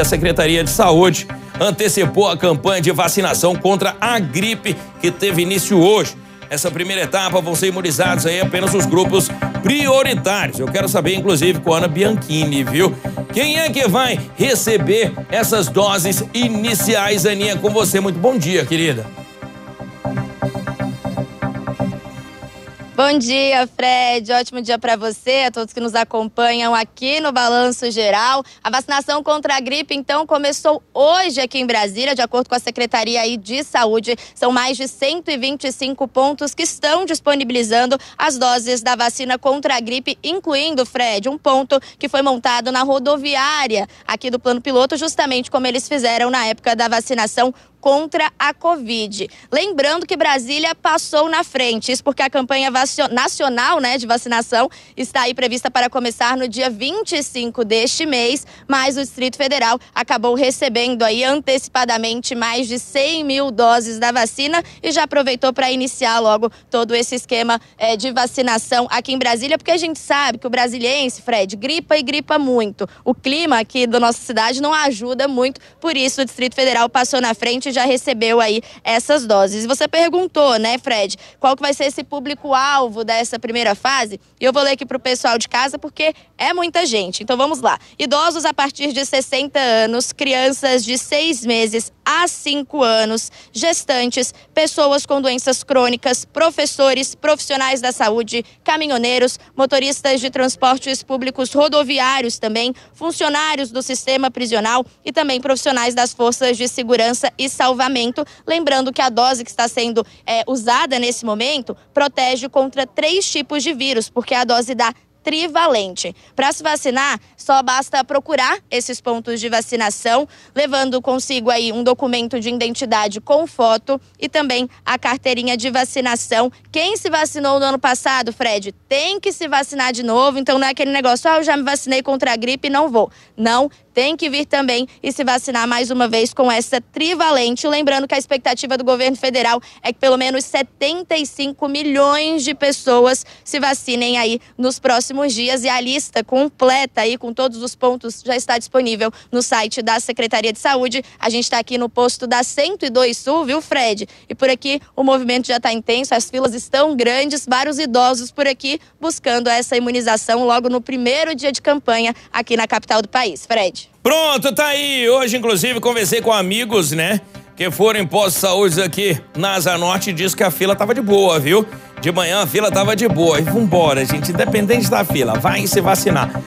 a Secretaria de Saúde antecipou a campanha de vacinação contra a gripe que teve início hoje. Essa primeira etapa vão ser imunizados aí apenas os grupos prioritários. Eu quero saber, inclusive, com a Ana Bianchini, viu? Quem é que vai receber essas doses iniciais, Aninha? Com você, muito bom dia, querida. Bom dia, Fred. Ótimo dia para você, a todos que nos acompanham aqui no Balanço Geral. A vacinação contra a gripe, então, começou hoje aqui em Brasília, de acordo com a Secretaria de Saúde. São mais de 125 pontos que estão disponibilizando as doses da vacina contra a gripe, incluindo, Fred, um ponto que foi montado na rodoviária aqui do Plano Piloto, justamente como eles fizeram na época da vacinação contra a Covid. Lembrando que Brasília passou na frente, isso porque a campanha nacional né, de vacinação está aí prevista para começar no dia 25 deste mês, mas o Distrito Federal acabou recebendo aí antecipadamente mais de 100 mil doses da vacina e já aproveitou para iniciar logo todo esse esquema é, de vacinação aqui em Brasília, porque a gente sabe que o brasiliense, Fred, gripa e gripa muito. O clima aqui da nossa cidade não ajuda muito, por isso o Distrito Federal passou na frente já recebeu aí essas doses. Você perguntou, né, Fred, qual que vai ser esse público-alvo dessa primeira fase? E eu vou ler aqui para o pessoal de casa porque é muita gente. Então vamos lá. Idosos a partir de 60 anos, crianças de 6 meses a 5 anos, gestantes, pessoas com doenças crônicas, professores, profissionais da saúde, caminhoneiros, motoristas de transportes públicos rodoviários também, funcionários do sistema prisional e também profissionais das forças de segurança e salvamento. Lembrando que a dose que está sendo é, usada nesse momento protege contra três tipos de vírus, porque a dose da trivalente. Para se vacinar, só basta procurar esses pontos de vacinação, levando consigo aí um documento de identidade com foto e também a carteirinha de vacinação. Quem se vacinou no ano passado, Fred, tem que se vacinar de novo, então não é aquele negócio, ah, eu já me vacinei contra a gripe e não vou. Não, tem que vir também e se vacinar mais uma vez com essa trivalente. Lembrando que a expectativa do governo federal é que pelo menos 75 milhões de pessoas se vacinem aí nos próximos dias e a lista completa aí com todos os pontos já está disponível no site da Secretaria de Saúde. A gente está aqui no posto da 102 Sul, viu, Fred? E por aqui o movimento já está intenso, as filas estão grandes, vários idosos por aqui buscando essa imunização logo no primeiro dia de campanha aqui na capital do país. Fred. Pronto, tá aí. Hoje, inclusive, conversei com amigos, né? Que foram em postos de saúde aqui na Asa Norte e disse que a fila tava de boa, viu? De manhã a fila tava de boa. E vambora, gente, independente da fila, vai se vacinar.